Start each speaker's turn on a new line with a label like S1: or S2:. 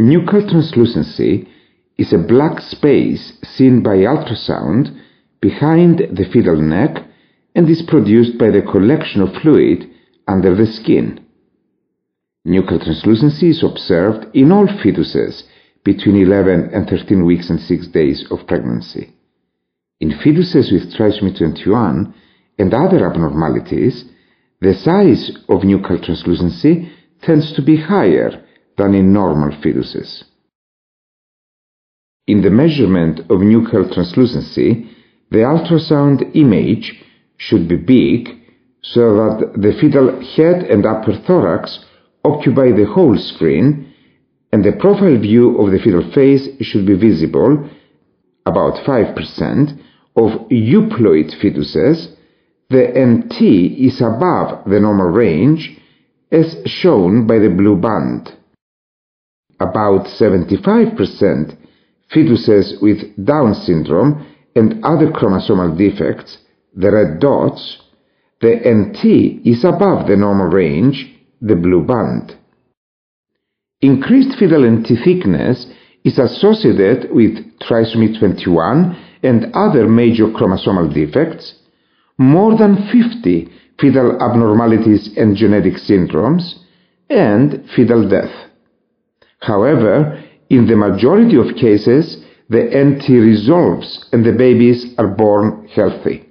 S1: Nuchal translucency is a black space seen by ultrasound behind the fetal neck and is produced by the collection of fluid under the skin. Nuchal translucency is observed in all fetuses between 11 and 13 weeks and 6 days of pregnancy. In fetuses with trisomy 21 and other abnormalities, the size of nuchal translucency tends to be higher than in normal fetuses. In the measurement of nuchal translucency, the ultrasound image should be big so that the fetal head and upper thorax occupy the whole screen and the profile view of the fetal face should be visible, about 5%, of euploid fetuses, the NT is above the normal range as shown by the blue band. About 75% fetuses with Down syndrome and other chromosomal defects, the red dots, the NT is above the normal range, the blue band. Increased fetal NT thickness is associated with trisomy 21 and other major chromosomal defects, more than 50 fetal abnormalities and genetic syndromes, and fetal death. However, in the majority of cases, the NT resolves and the babies are born healthy.